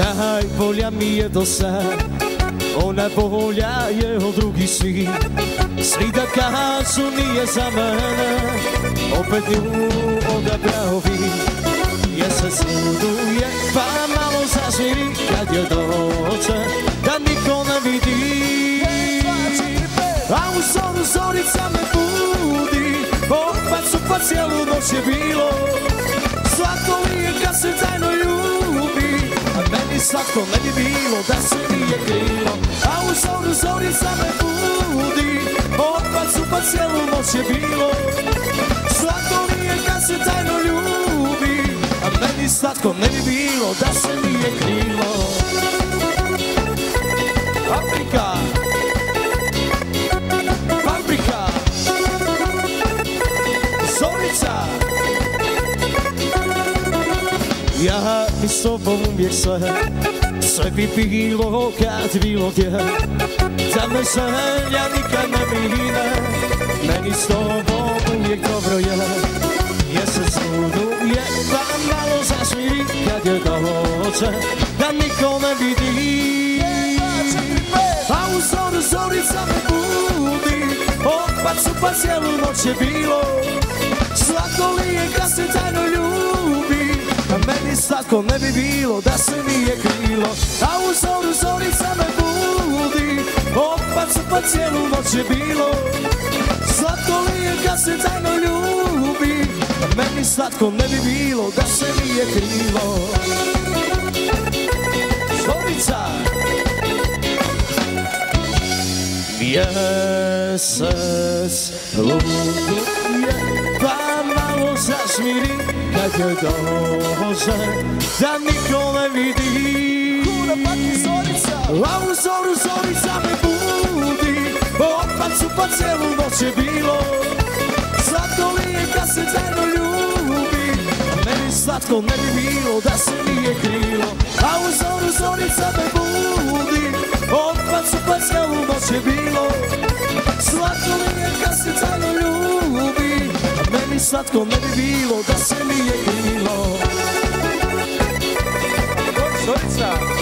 Najbolja mi je do sad Ona bolja je od drugih svi Svi da kažu nije za mene. Opet nju odabrao bi Jer se suduje pa malo zažmiri Kad je dođe da niko ne vidi. A u zoru zorica me budi. Opet su pa cijelu noć je bilo. Svako je kad se ljubi Svako ne bi bilo da se nije krilo A u zoru zorica me budi su pa cijelu noć je bilo. Svako je kad se tajno ljubi A meni slatko ne bi bilo da se nije krilo Paprika! Paprika! Zorica bi s tobom uvijek sve. Sve bi bilo kad bilo gdje. Da me želja nikad ne mine Meni s tobom uvijek dobro je. Jer se suduje pa malo zažmiri Kad je dođe da niko ne vidi. A u zoru zorica me budi Opet su pa cijelu noć je bilo. Slatko li je kad se slatko ne bi bilo da se nije krilo. A u zoru zorica me budi su pa cijelu noć je bilo. Slatko li je kad se tajno ljubi meni slatko ne bi bilo da se nije krilo. Zorica! Mjesec lutuje pa malo zažmiri kad je dođe da niko ne vidi A u zoru zorica me budi opet su pa cijelu noć je bilo. Slatko li je kad se zajedno ljubi A meni slatko ne bi bilo da se nije krilo. A u zoru zorica me budi Opet su pa cijelu noć je bilo. Slatko li je kad se meni slatko ne bi bilo da se mi je krilo. Solica!